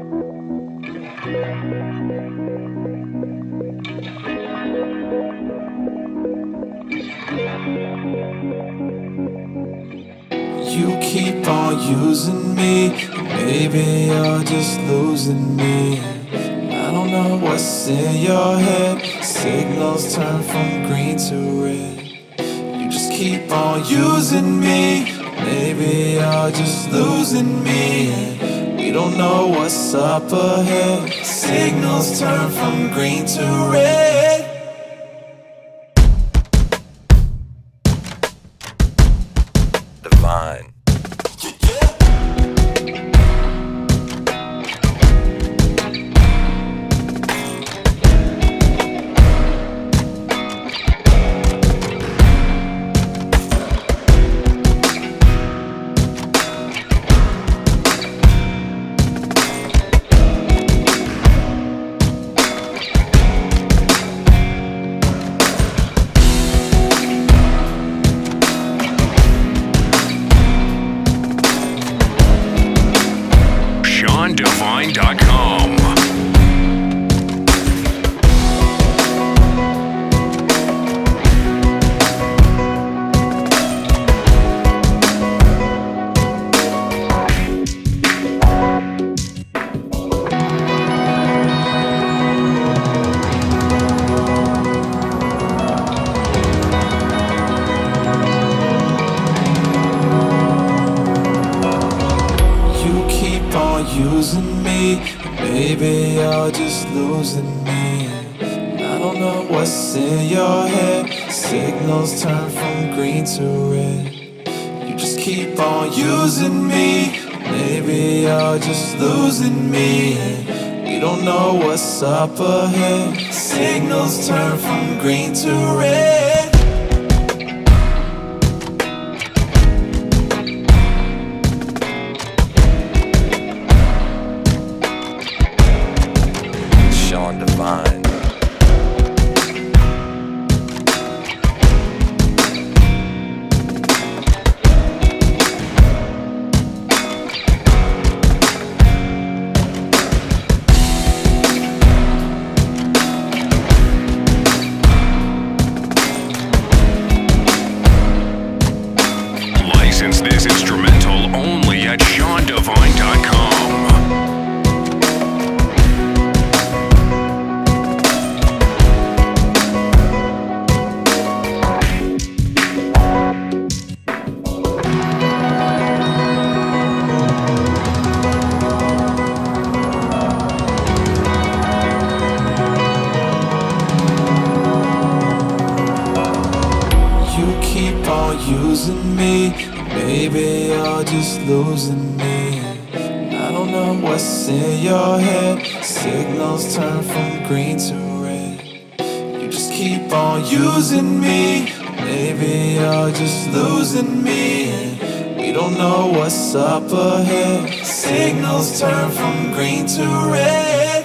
You keep on using me, maybe you're just losing me. I don't know what's in your head. Signals turn from green to red. You just keep on using me, maybe you're just losing me. We don't know what's up ahead. Signals turn from green to red. Divine. SeanDivine.com. You keep on using maybe you're just losing me. I don't know what's in your head. Signals turn from green to red. You just keep on using me, maybe you're just losing me. We don't know what's up ahead. Signals turn from green to red. Using me, maybe you're just losing me. I don't know what's in your head. Signals turn from green to red. You just keep on using me, maybe you're just losing me. We don't know what's up ahead. Signals turn from green to red.